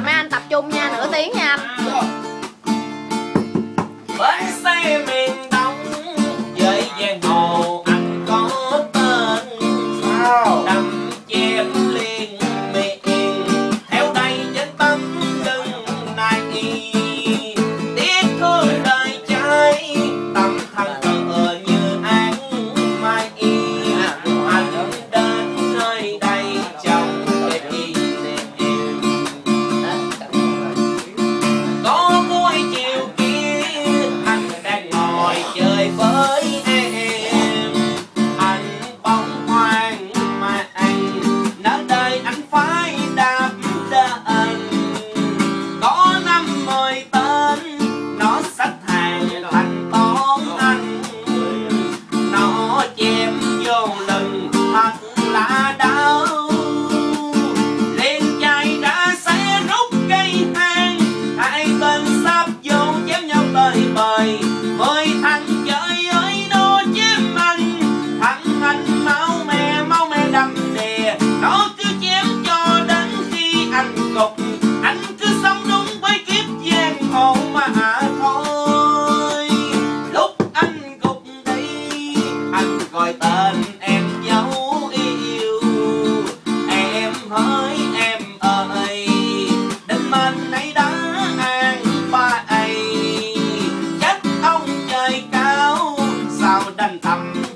rồi mấy anh tập trung nha nửa tiếng nha anh. thằng là đau lên chay đã sẽ rút cây han hai bên sập vụ chém nhau tơi bời. Mời thằng trời ơi đồ chiếm anh. Thằng anh mau mẹ mau mẹ đập đề đấu chứ chiếm cho đến khi anh cọc ดันต่ำ